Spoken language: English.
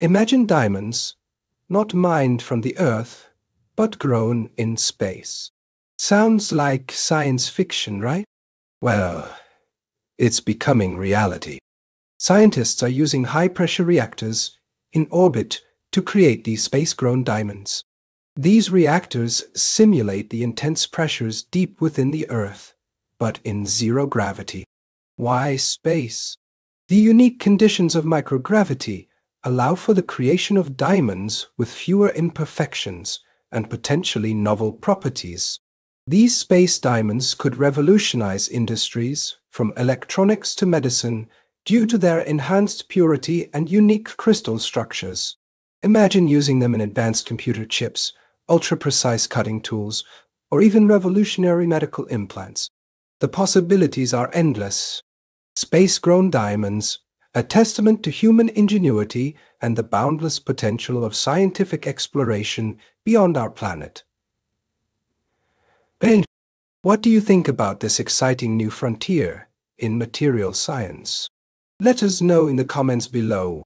Imagine diamonds, not mined from the earth, but grown in space. Sounds like science fiction, right? Well, it's becoming reality. Scientists are using high pressure reactors in orbit to create these space grown diamonds. These reactors simulate the intense pressures deep within the Earth, but in zero gravity. Why space? The unique conditions of microgravity allow for the creation of diamonds with fewer imperfections and potentially novel properties. These space diamonds could revolutionize industries from electronics to medicine due to their enhanced purity and unique crystal structures. Imagine using them in advanced computer chips, ultra-precise cutting tools, or even revolutionary medical implants. The possibilities are endless. Space-grown diamonds, a testament to human ingenuity and the boundless potential of scientific exploration beyond our planet. Ben, what do you think about this exciting new frontier in material science? Let us know in the comments below.